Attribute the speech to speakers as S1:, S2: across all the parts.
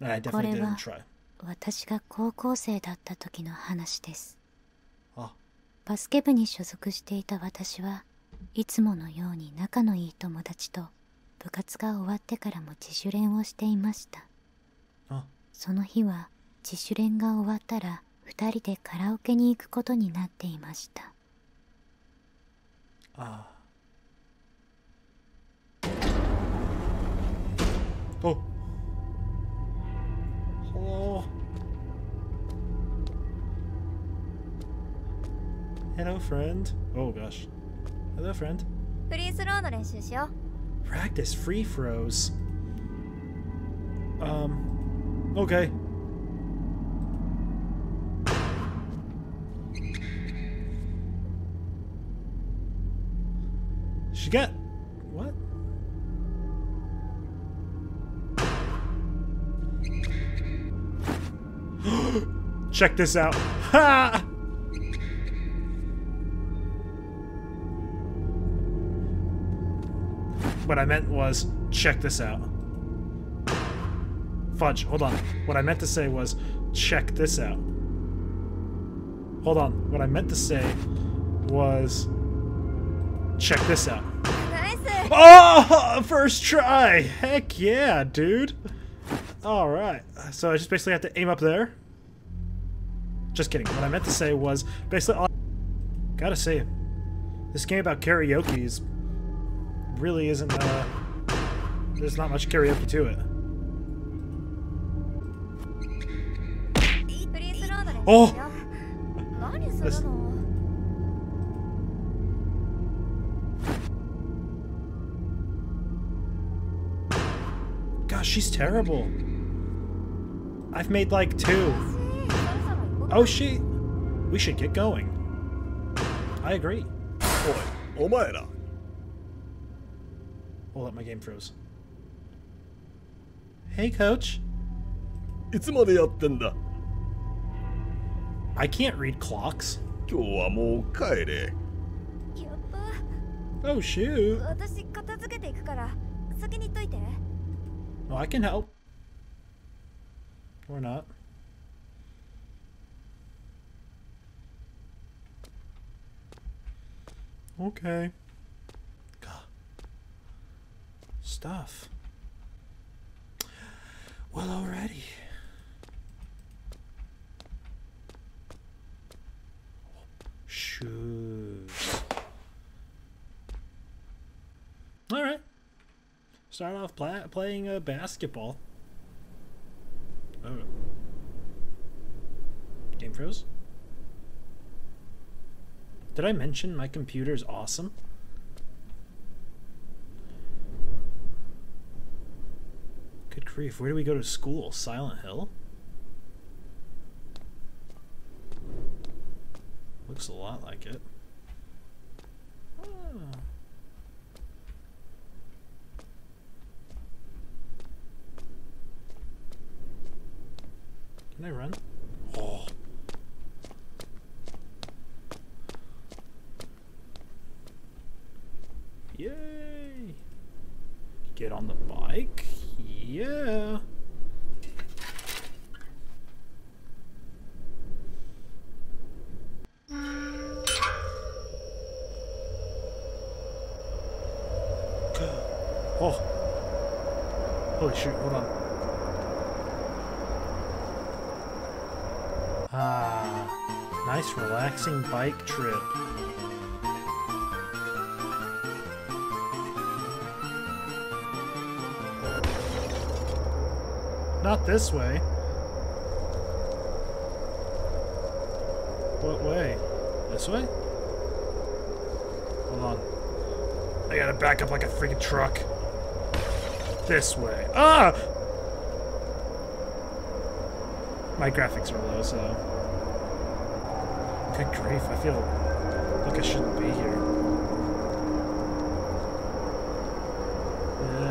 S1: これは.私が高校生だった時の話です。
S2: あ
S1: バスケ部に所属していた私はいつものように仲のいい友達と部活が終わってからも自主練をしていました。
S2: あ
S1: その日は自主練が終わったら二人でカラオケに行くことになっていました。
S2: Ah. Oh. Hello. Hello, friend. Oh gosh. Hello, friend.
S3: フリースローの練習しよ
S2: Practice free throws. Um. Okay. She got Check this out. Ha! What I meant was, check this out. Fudge, hold on. What I meant to say was, check this out. Hold on. What I meant to say was, check this out. Oh, first try. Heck yeah, dude. All right. So I just basically have to aim up there. Just kidding. What I meant to say was basically all gotta say this game about karaoke is really isn't uh, there's not much karaoke to it.
S3: Oh! This...
S2: Gosh, she's terrible. I've made like two. Oh shit! We should get going. I agree.
S4: Oi, omaera.
S2: Hold up, my game froze. Hey, coach. I can't read clocks. Oh shoot.
S3: Well,
S2: oh, I can help. Or not. Okay. Stuff. Well, already. Shoot. All right. Start off pla- playing uh, basketball. Oh. Game froze? Did I mention my computer is awesome? Good grief, where do we go to school? Silent Hill? Looks a lot like it. Ah. Can I run? Oh. Yay! Get on the bike? Yeah. Oh. Holy shoot, hold on. Ah, nice relaxing bike trip. Not this way. What way? This way? Hold on. I gotta back up like a freaking truck. This way. Ah! My graphics are low, so. Good grief, I feel like I shouldn't be here.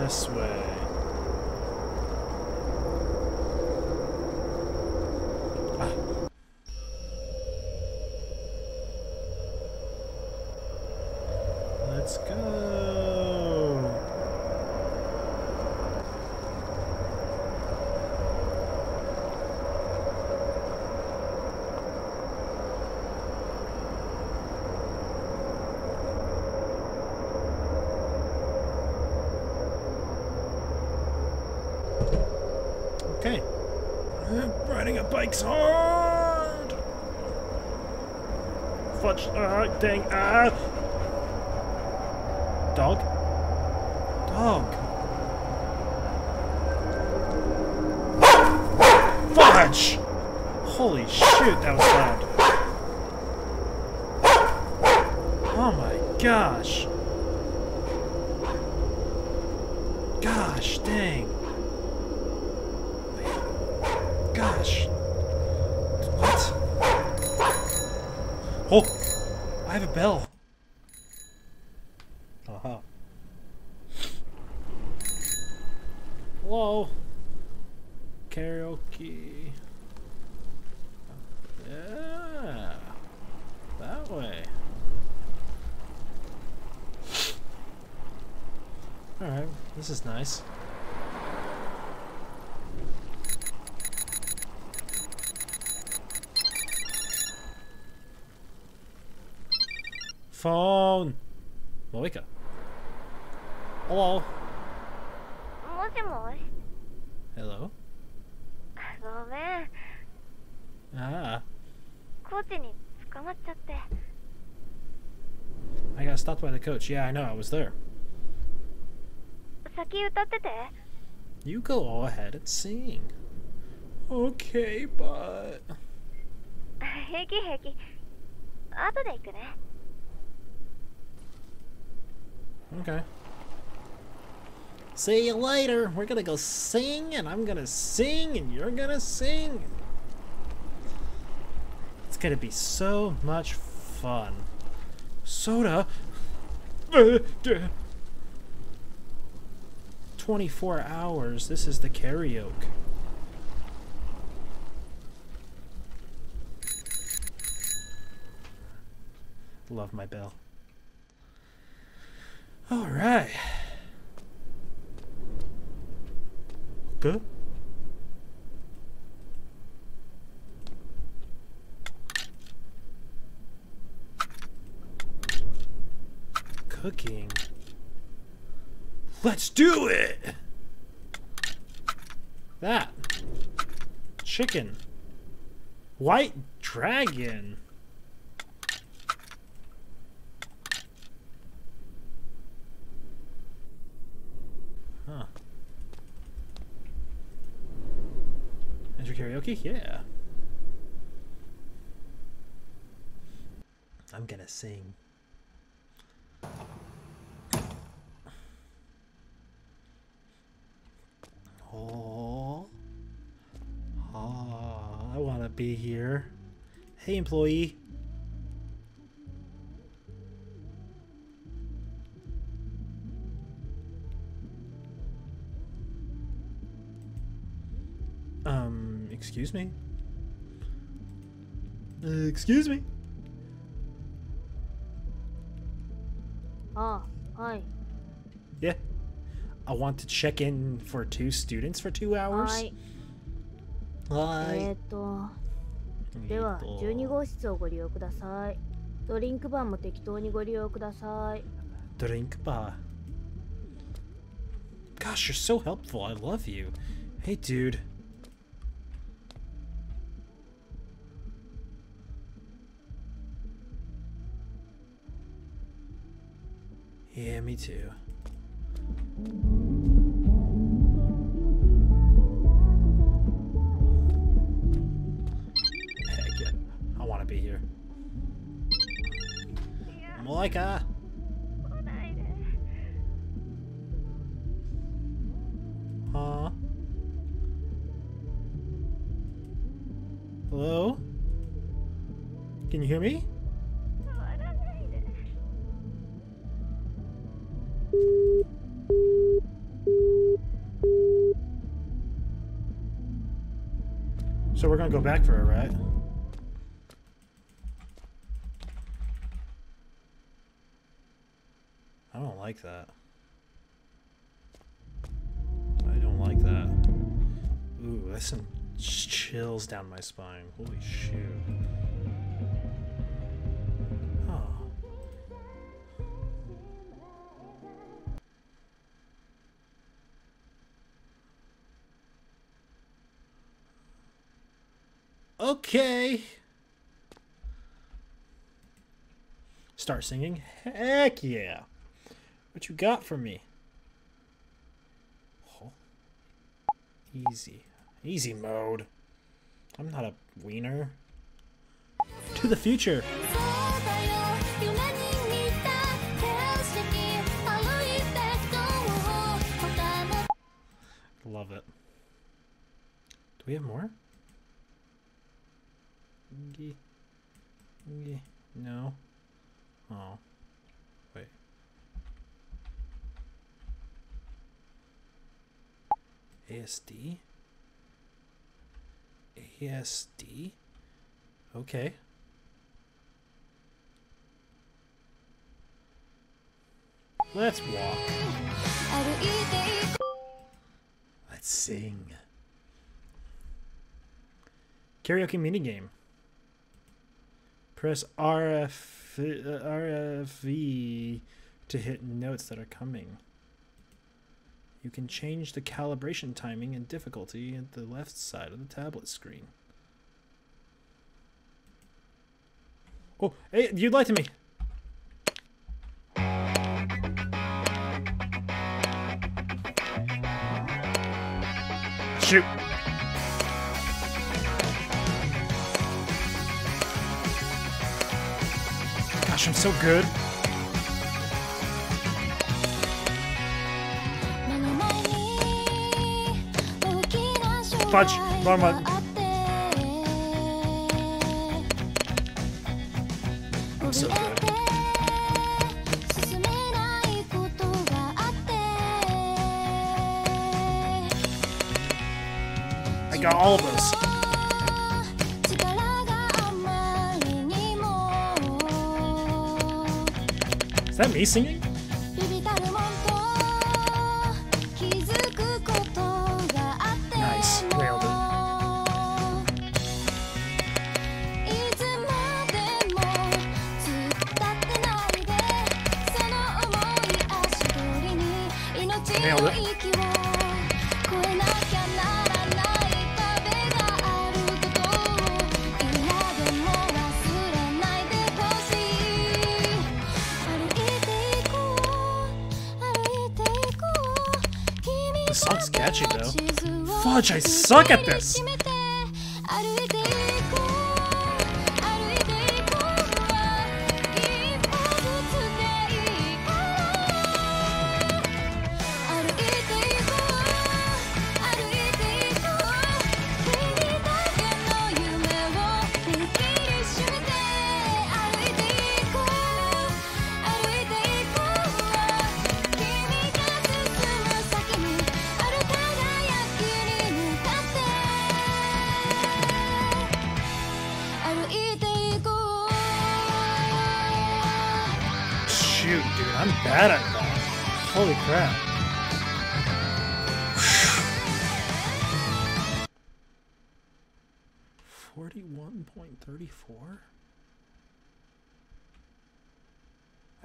S2: This way. Ah. Let's go. Okay. Bike's hard! Fudge. Ah, dang. Ah! Dog? Dog. Fudge! Holy shit, that was loud. Oh my gosh. Gosh, dang. Gosh. Oh! I have a bell. Uh-huh. Hello? Karaoke. Yeah. That way. Alright, this is nice. Phone! Moika. Hello?
S3: もしもし
S2: Hello?
S3: ごめん
S2: Ah,
S3: コーチに捕まっちゃって
S2: I got stopped by the coach. Yeah, I know, I was there.
S3: 先歌ってて
S2: You go ahead and sing. Okay, but...
S3: 平気平気後で行くね
S2: Okay. See you later. We're gonna go sing, and I'm gonna sing, and you're gonna sing. It's gonna be so much fun. Soda. 24 hours. This is the karaoke. Love my bell. All right. Good. Cooking. Let's do it! That. Chicken. White dragon. Huh. Enter karaoke? Yeah. I'm gonna sing. Oh. Oh, I want to be here. Hey, employee. excuse me? Uh, excuse me?
S3: ああはい
S2: Yeah. I want to check in for two students for two hours.
S3: はいえ
S2: Hi.
S3: ー、っとでは12号室をご利用くださいドリンクバーも適当にご利用ください
S2: Drink bar. Gosh, you're so helpful. I love you. Hey, dude. Yeah, me too. Heck yeah. I want to be here. Moika!
S3: 来
S2: So we're gonna go back for it, right? I don't like that. I don't like that. Ooh, that's some chills down my spine. Holy shoot.
S5: Okay. Start singing? Heck yeah. What you got for me? Oh. Easy. Easy mode. I'm not a wiener. To the future. Love it. Do we have more? No. Oh. Wait. ASD? ASD? Okay. Let's walk. Let's sing. Karaoke minigame. Press RF, uh, RFV to hit notes that are coming. You can change the calibration timing and difficulty at the left side of the tablet screen. Oh, hey, you lied to me. Shoot. Gosh, I'm so good. Fudge, wrong one. I'm so good. I got all of those. That me singing? Suck at this!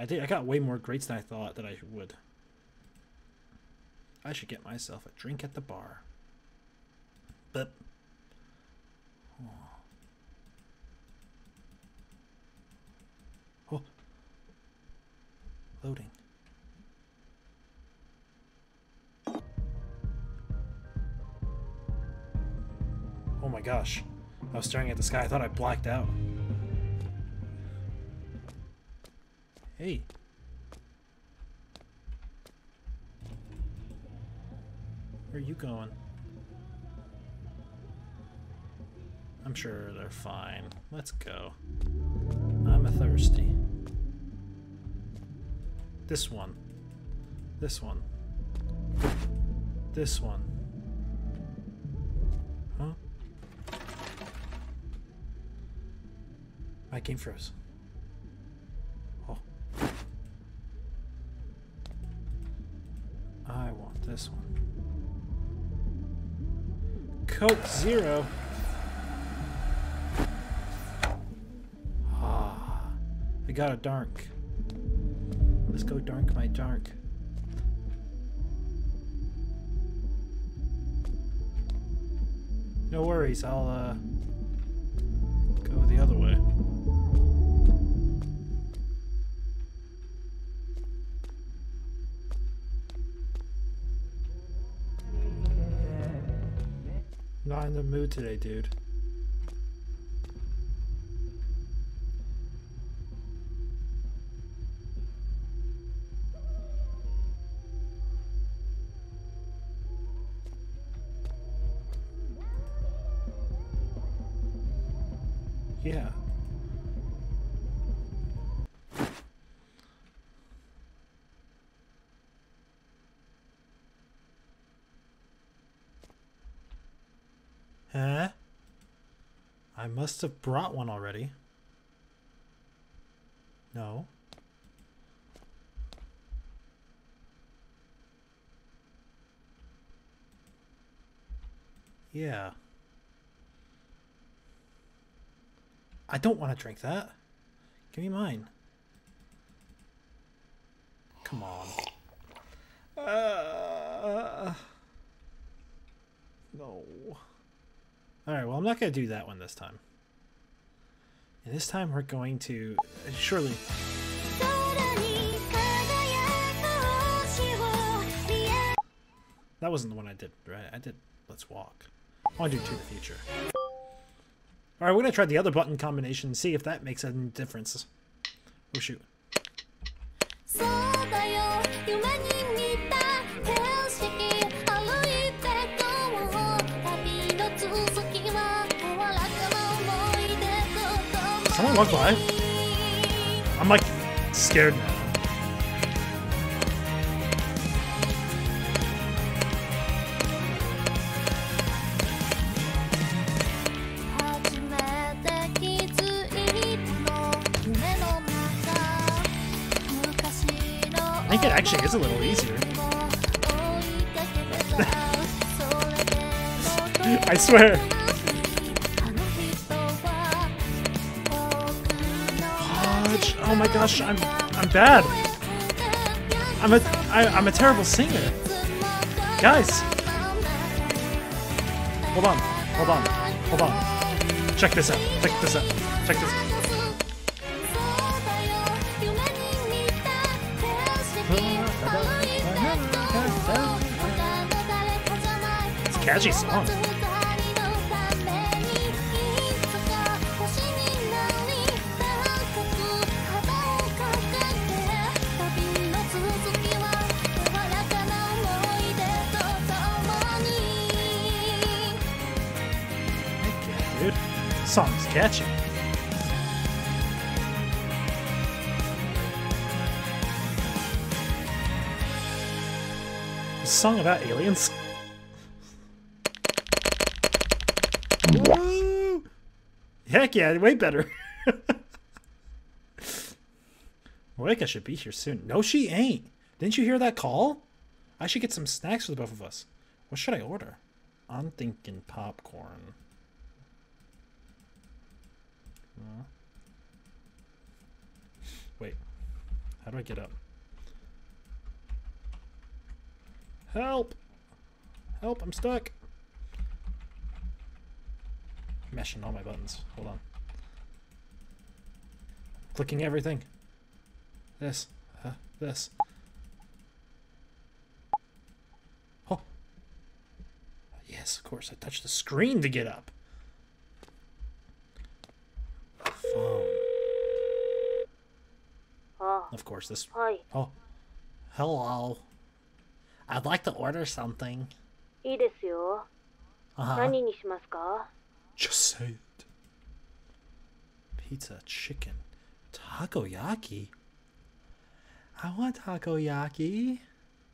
S5: I did. I got way more greats than I thought that I would. I should get myself a drink at the bar. But. Oh. oh. Loading. Oh my gosh. I was staring at the sky. I thought I blacked out. Hey. Where are you going? I'm sure they're fine. Let's go. I'm a thirsty. This one. This one. This one. Huh? My game froze. This one. Coke Zero. Ah, I got a dark. Let's go dark my dark. No worries, I'll uh
S2: Not in the mood today, dude. Must have brought one already. No. Yeah. I don't want to drink that. Give me mine. Come on. Uh, no. Alright, well, I'm not going to do that one this time. And this time we're going to... Surely... That wasn't the one I did, right? I did Let's Walk. I want to do To the Future. Alright, we're going to try the other button combination and see if that makes any difference. Oh, shoot. I'm not. I'm like scared now. I think it actually is a little easier. I swear. Oh my gosh, I'm I'm bad. I'm a I, I'm a terrible singer. Guys, hold on, hold on, hold on. Check this out. Check this out. Check this. It's a catchy song. Song's catchy. A song about aliens? Woo! Heck yeah, way better. Moika should be here soon. No, she ain't. Didn't you hear that call? I should get some snacks for the both of us. What should I order? I'm thinking popcorn. Wait. How do I get up? Help! Help, I'm stuck. Meshing all my buttons. Hold on. Clicking everything. This. Uh, this. Oh. Yes, of course. I touched the screen to get up. Phone.
S3: あ
S2: Of course, this.
S3: はい
S2: Oh. Hello. I'd like to order something.
S3: いいですよ
S2: Uh-huh.
S3: 何にしますか
S2: Just say it. Pizza, chicken, takoyaki. I want takoyaki.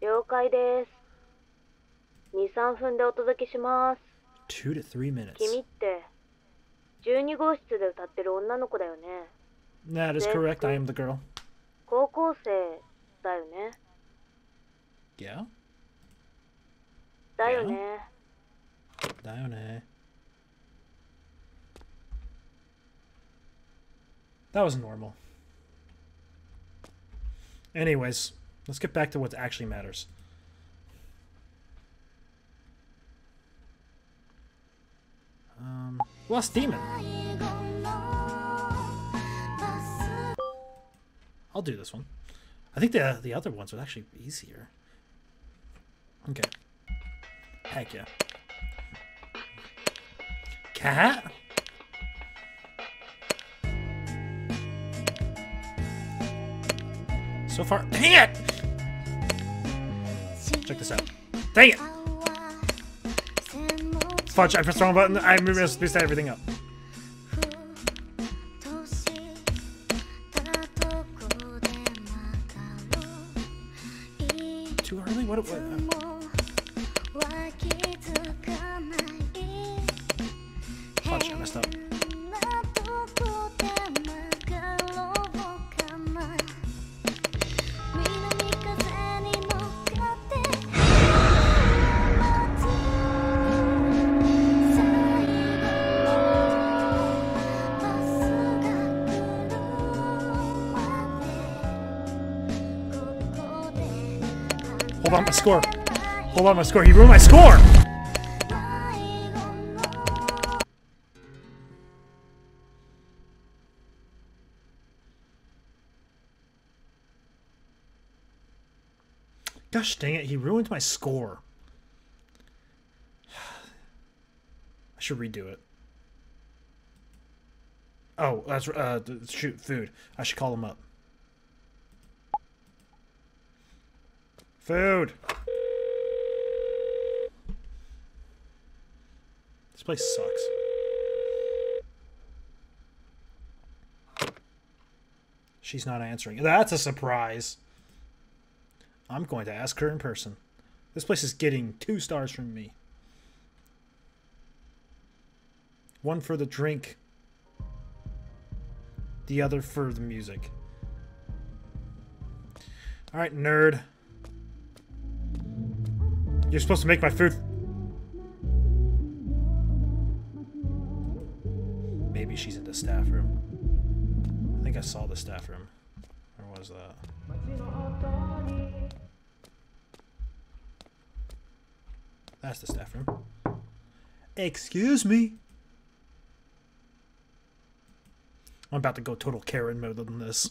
S3: 了解です23分でお届けします
S2: Two to three minutes.
S3: 君って 12号室で歌ってる女の子だよね
S2: That is correct. I am the girl.
S3: 高校生だよね
S2: Yeah.
S3: だよね
S2: Dione. That was normal. Anyways, let's get back to what actually matters. Um, Lost Demon. I'll do this one. I think the the other ones are actually be easier. Okay. Heck yeah. cat? So far, dang it! Check this out. Dang it! Fudge, I pressed the wrong button. I missed missed everything up. Too early? What? what score. Hold on, my score. He ruined my score! Gosh dang it, he ruined my score. I should redo it. Oh, that's uh shoot food. I should call him up. Food. This place sucks. She's not answering. That's a surprise. I'm going to ask her in person. This place is getting two stars from me. One for the drink, the other for the music. All right, nerd. You're supposed to make my food. Maybe she's in the staff room. I think I saw the staff room. Where was that? That's the staff room. Excuse me. I'm about to go total Karen mode on this.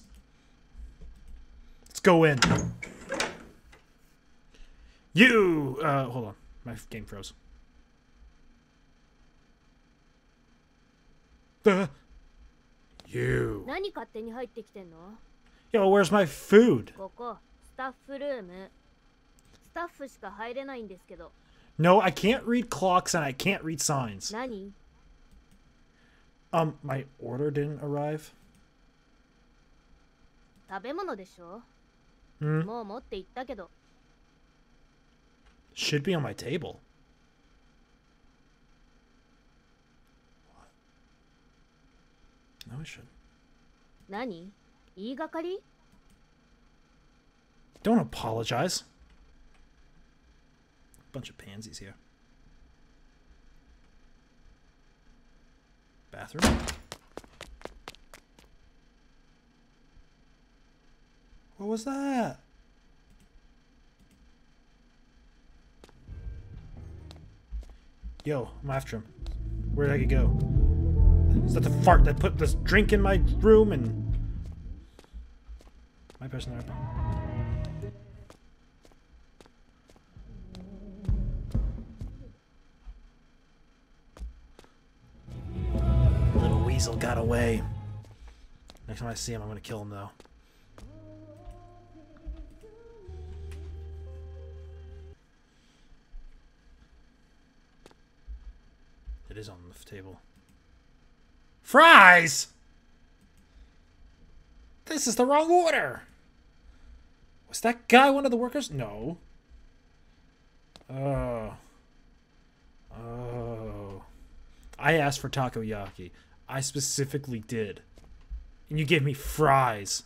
S2: Let's go in. You. Uh, hold on. My game froze. The. You. Yo, where's my food? No, I can't read clocks and I can't read signs. Um, my order didn't arrive. Hmm. Should be on my table. No, it should.
S3: 何言いがかり
S2: Don't apologize. Bunch of pansies here. Bathroom? What was that? Yo, I'm after him. Where'd I go? Is that the fart that put this drink in my room and... My personal there. Little weasel got away. Next time I see him, I'm gonna kill him though. Table. Fries! This is the wrong order! Was that guy one of the workers? No. Oh. Oh. I asked for takoyaki. I specifically did. And you gave me fries.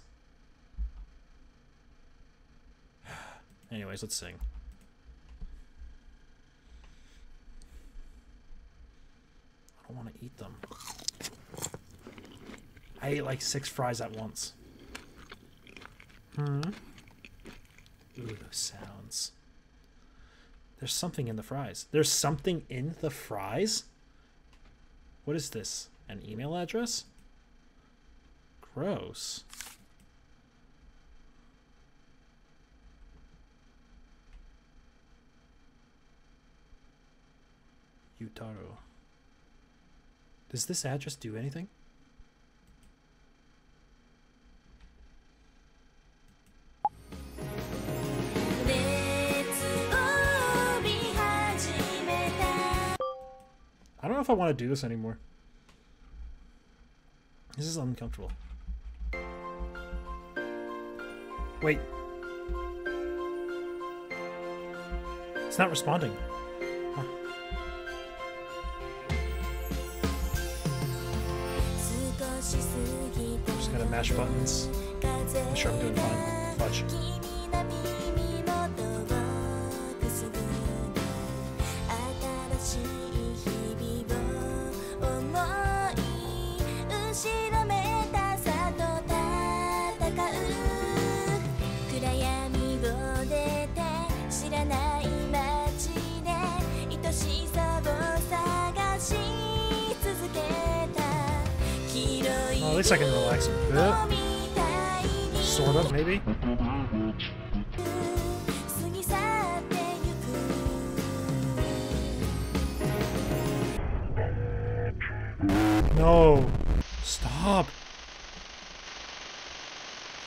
S2: Anyways, let's sing. Don't want to eat them. I ate like six fries at once. Hmm. Ooh, those sounds. There's something in the fries. There's something in the fries? What is this? An email address? Gross. Utaro. Does this address do anything? I don't know if I want to do this anymore. This is uncomfortable. Wait. It's not responding. Mash buttons. I'm sure I'm doing fine. Watch. at least I can relax a bit. Sort of, maybe. No! Stop!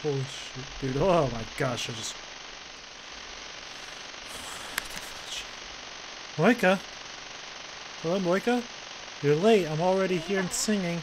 S2: Holy shit, dude. Oh my gosh, I just... Moika? Hello, Moika? You're late. I'm already here and singing.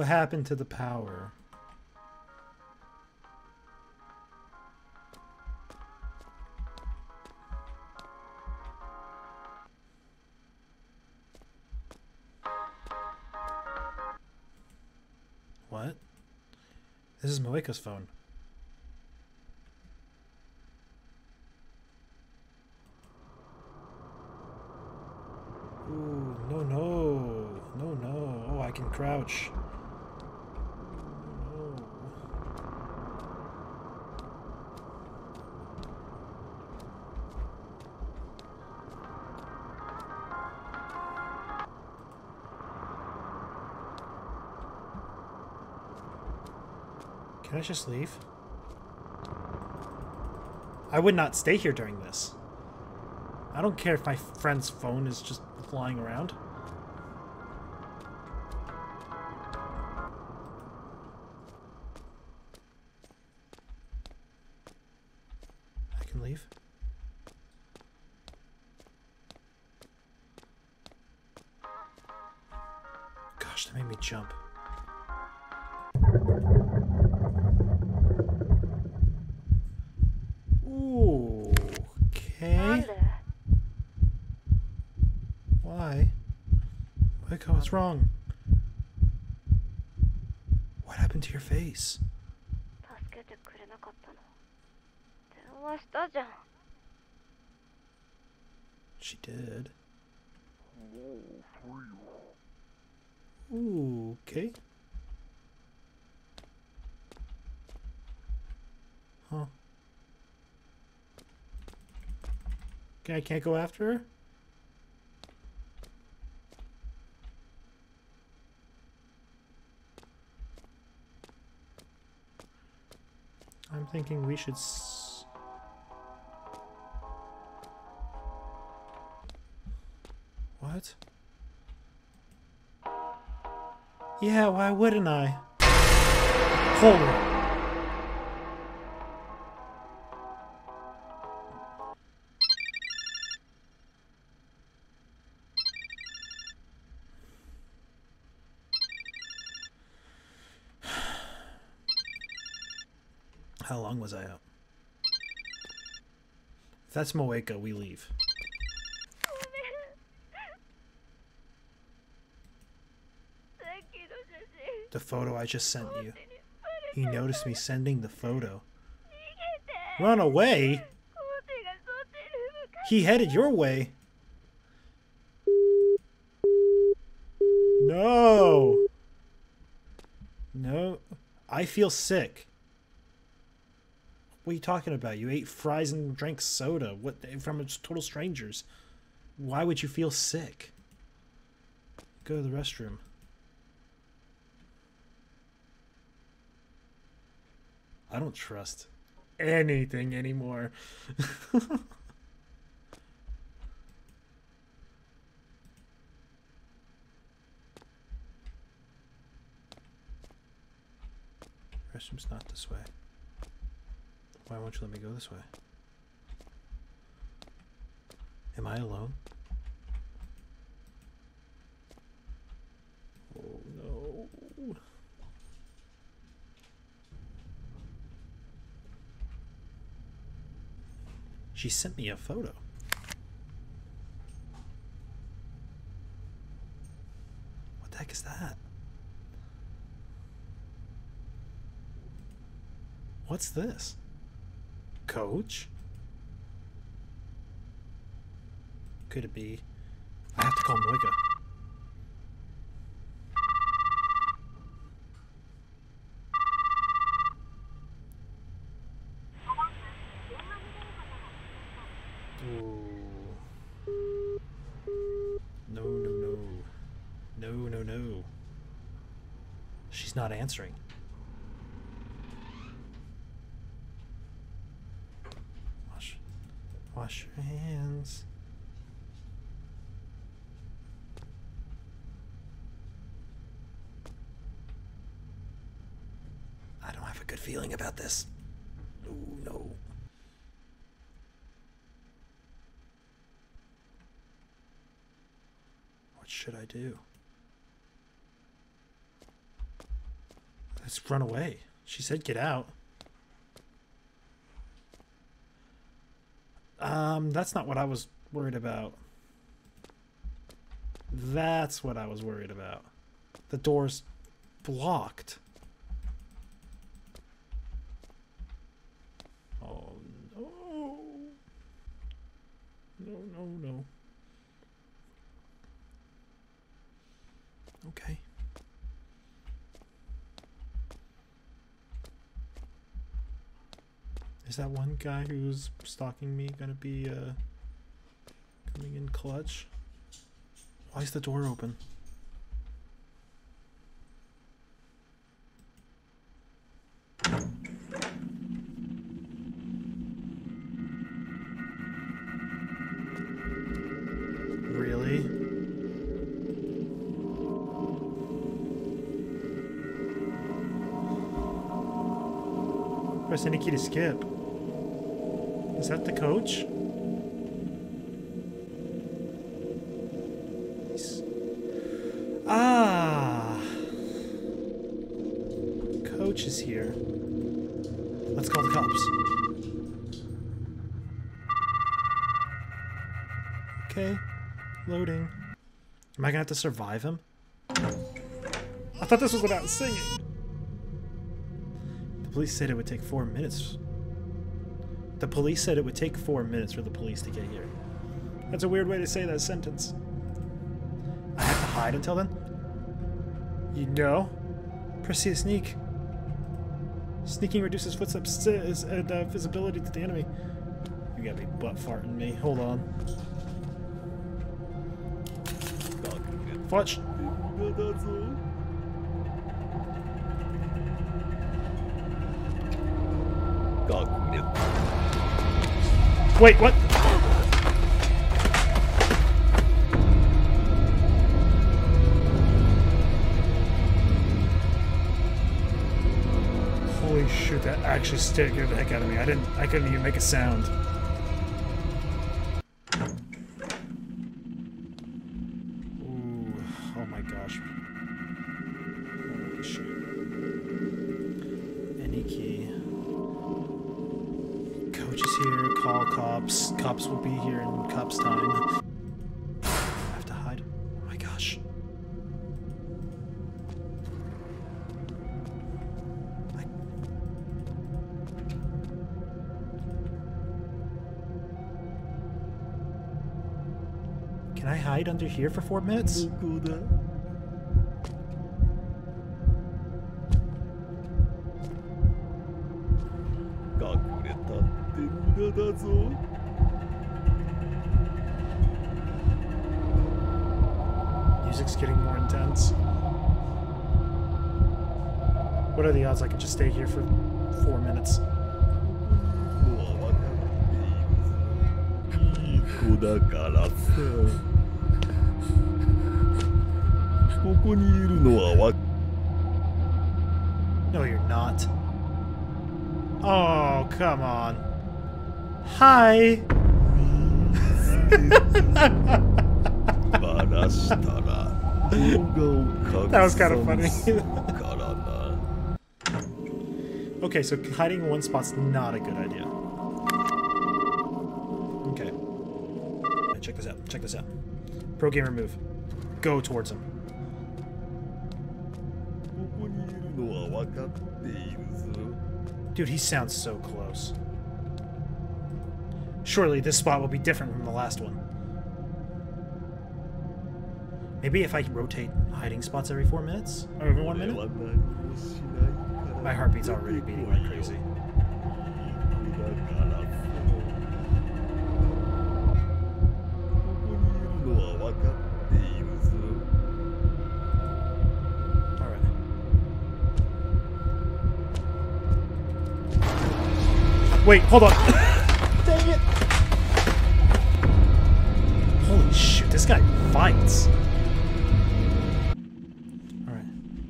S2: What happened to the power? What? This is Moika's phone. Ooh, no, no. No, no. Oh, I can crouch. I just leave? I would not stay here during this. I don't care if my friend's phone is just flying around. Wrong? What happened to your face? She did. Okay. Huh. Okay, I can't go after her? I'm thinking we should. What? Yeah, why wouldn't I? Holy. was I up? If that's Moeka, we leave. the photo I just sent you. He noticed me sending the photo. Run away? He headed your way. No. No. I feel sick. What are you talking about? You ate fries and drank soda. What from total strangers? Why would you feel sick? Go to the restroom. I don't trust anything anymore. Restroom's not this way. Why won't you let me go this way? Am I alone? Oh no. She sent me a photo. What the heck is that? What's this? Coach? Could it be? I have to call Moeka. No, no, no. No, no, no. She's not answering. Wash, wash your hands. I don't have a good feeling about this. Ooh, no. What should I do? Let's run away. She said get out. Um, that's not what I was worried about. That's what I was worried about. The door's blocked. Oh no. No, no, no. Okay. Is that one guy who's stalking me gonna be uh coming in clutch? Why is the door open? Press any key to skip. Is that the coach? Ah! Coach is here. Let's call the cops. Okay, loading. Am I gonna have to survive him? I thought this was about singing. The police said it would take four minutes. The police said it would take four minutes for the police to get here. That's a weird way to say that sentence. I have to hide until then? You know? Proceed to sneak. Sneaking reduces footsteps and uh, visibility to the enemy. You gotta be butt farting me. Hold on. Fletch. Wait, what? Holy shit, that actually scared the heck out of me. I didn't I couldn't even make a sound. Four minutes?
S4: ここにいるのはわ
S2: No, you're not. Oh, come on. Hi.
S4: バラしたら動画を隠
S2: That was kind of funny.
S4: からな
S2: Okay, so hiding in one spot's not a good idea. Okay. Check this out. Check this out. Pro gamer move. Go towards him. Dude, he sounds so close. Surely this spot will be different from the last one. Maybe if I rotate hiding spots every four minutes? Or every one minute? My heartbeat's already beating like crazy. Wait, hold on. Dang it. Holy shit, this guy fights. Alright,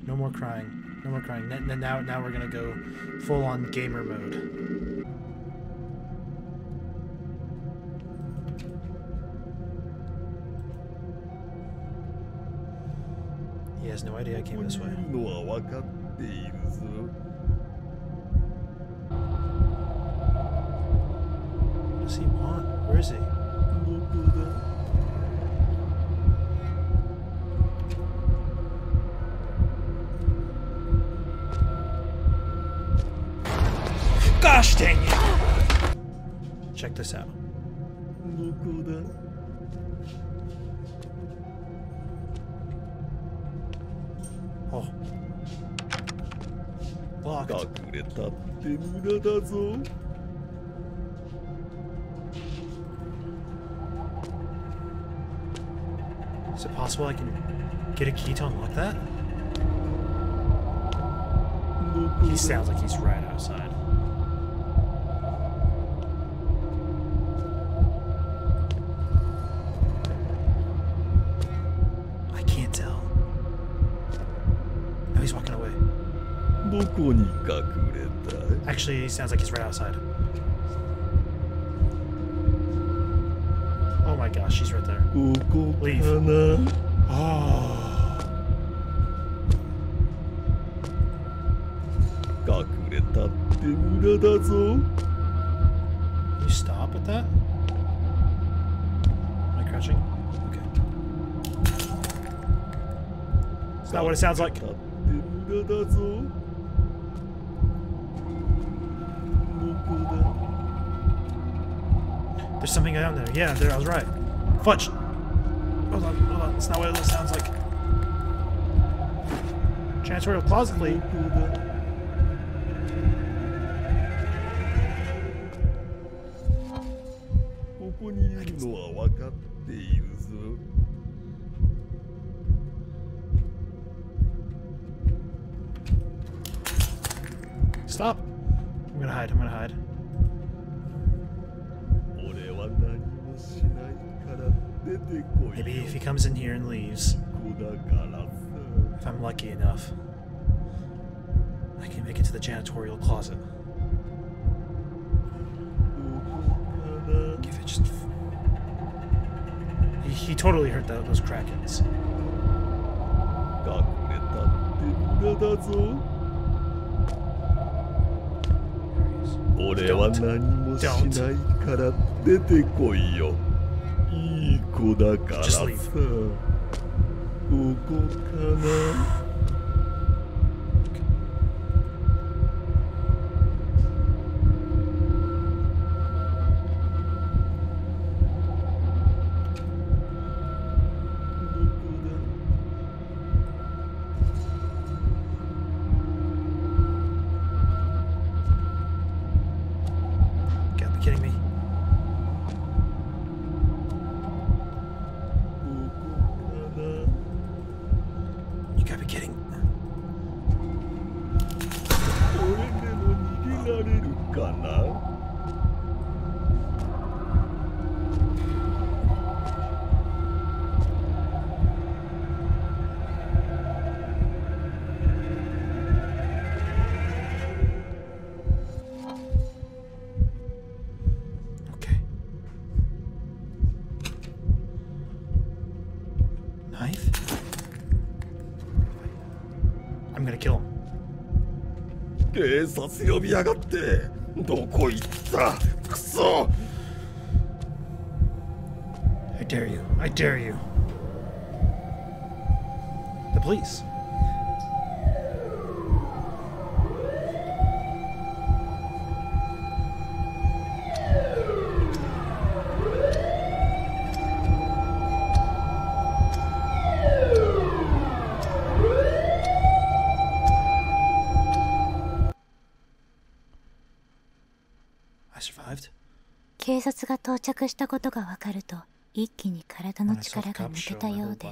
S2: no more crying. No more crying. Now, now we're gonna go full on gamer mode. He has no idea I came this way. is he? Gosh dang it! Check this out. Oh. Locked. Is it possible I can get a key to unlock that? He sounds like he's right outside. I can't tell. No, he's walking away. Actually, he sounds like he's right outside. Oh my gosh, she's right. Leave. Ah. You stop at that? Am I crouching? Okay. Is that what it sounds like? There's something down there. Yeah, there. I was right. Fudge. Hold on, hold on. It's not what it sounds like. Janitorial closet
S4: ど
S2: lead. comes in here and leaves. If I'm lucky enough, I can make it to the janitorial closet. Give it just. He, he totally heard those krakens.
S4: Don't, don't. いい子だからさ。ここかな？警察呼びやがってどこ行ったクソ
S2: I dare you. I dare you. The police. I survived.
S1: 警察が到着したことがわかると一気に体の力が抜けたようで.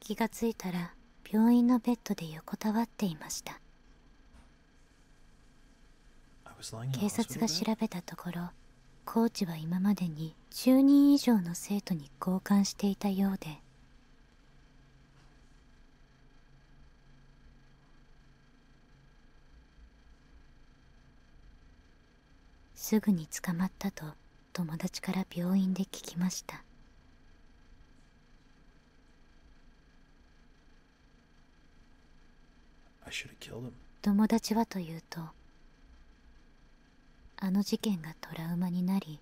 S1: 気がついたら病院のベッドで横たわっていました警察が?調べたところコーチは今までに10人以上の生徒に交換していたようですぐに捕まったと友達から病院で聞きました.友達はというとあの事件がトラウマになり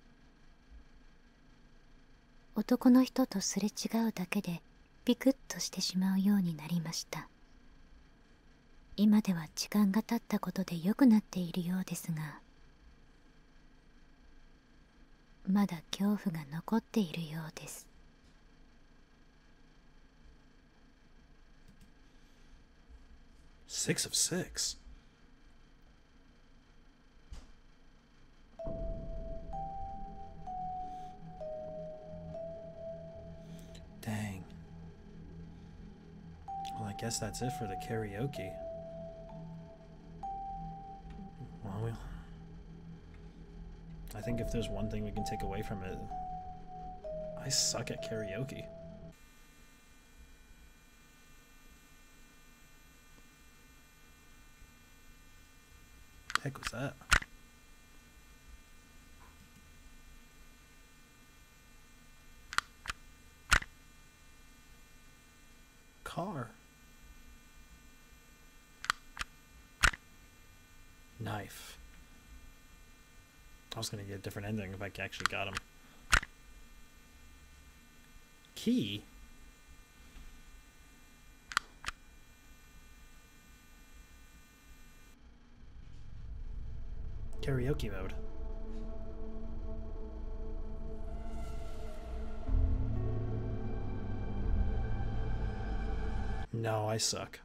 S1: 男の人とすれ違うだけでビクッとしてしまうようになりました今では時間が経ったことで良くなっているようですがまだ恐怖が残っているようです
S2: Six of six. Dang. Well, I guess that's it for the karaoke. I think if there's one thing we can take away from it, I suck at karaoke. heck was that? Car. Knife. I was gonna get a different ending if I actually got him. Key? Karaoke mode. No, I suck.